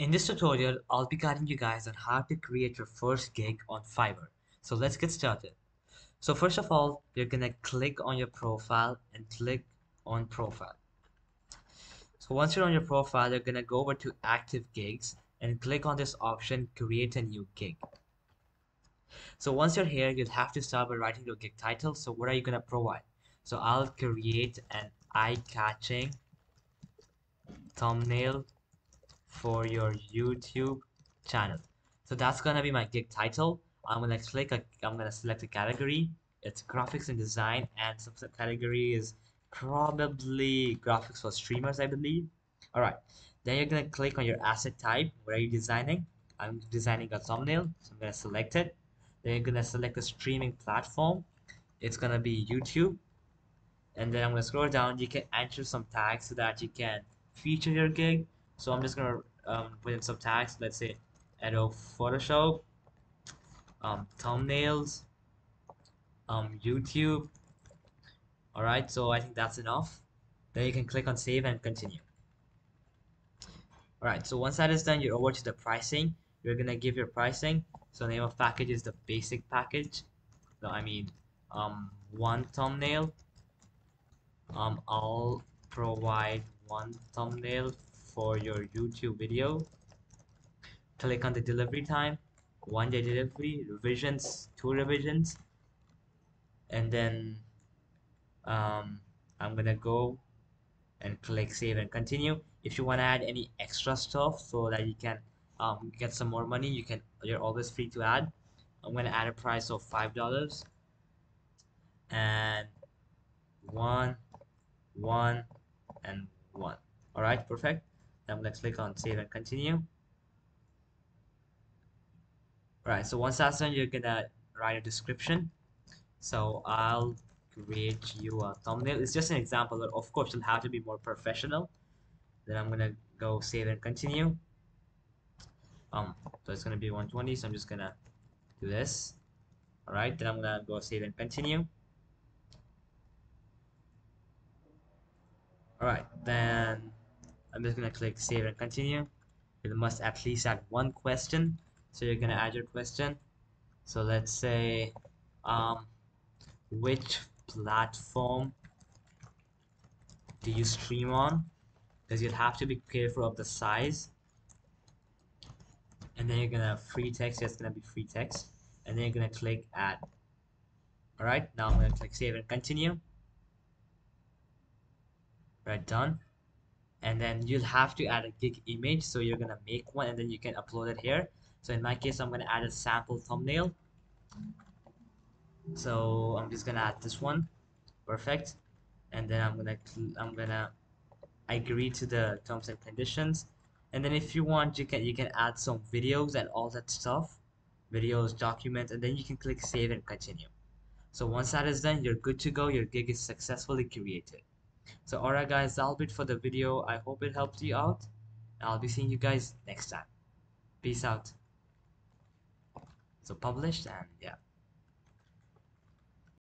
In this tutorial, I'll be guiding you guys on how to create your first gig on Fiverr. So let's get started. So first of all, you're gonna click on your profile and click on profile. So once you're on your profile, you're gonna go over to active gigs and click on this option, create a new gig. So once you're here, you'll have to start by writing your gig title. So what are you gonna provide? So I'll create an eye-catching thumbnail for your YouTube channel. So that's gonna be my gig title. I'm gonna click, a, I'm gonna select a category. It's graphics and design, and subset category is probably graphics for streamers, I believe. All right, then you're gonna click on your asset type. What are you designing? I'm designing a thumbnail, so I'm gonna select it. Then you're gonna select the streaming platform. It's gonna be YouTube. And then I'm gonna scroll down. You can enter some tags so that you can feature your gig so I'm just gonna um, put in some tags let's say Adobe Photoshop um, thumbnails um, YouTube. Alright so I think that's enough. Then you can click on save and continue. Alright so once that is done you're over to the pricing. You're gonna give your pricing. So name of package is the basic package. No I mean um, one thumbnail. Um, I'll provide one thumbnail for your YouTube video. Click on the delivery time, one day delivery, revisions, two revisions, and then um, I'm gonna go and click save and continue. If you want to add any extra stuff so that you can um, get some more money, you can. You're always free to add. I'm gonna add a price of five dollars and one, one, and one. All right, perfect. I'm gonna click on save and continue. Right, so once that's done, you're gonna write a description. So I'll create you a thumbnail. It's just an example, but of course you'll have to be more professional. Then I'm gonna go save and continue. Um, so it's gonna be 120, so I'm just gonna do this. Alright, then I'm gonna go save and continue. Alright, then I'm just gonna click save and continue. You must at least add one question so you're gonna add your question. So let's say um, which platform do you stream on? Because you'll have to be careful of the size. And then you're gonna free text it's gonna be free text. And then you're gonna click add. Alright now I'm gonna click save and continue. Right done and then you'll have to add a gig image so you're gonna make one and then you can upload it here. So in my case I'm gonna add a sample thumbnail. So I'm just gonna add this one. Perfect. And then I'm gonna I'm gonna agree to the terms and conditions. And then if you want you can you can add some videos and all that stuff. Videos documents and then you can click save and continue. So once that is done you're good to go. Your gig is successfully created so alright guys that'll be it for the video. I hope it helped you out i'll be seeing you guys next time. Peace out. So published and yeah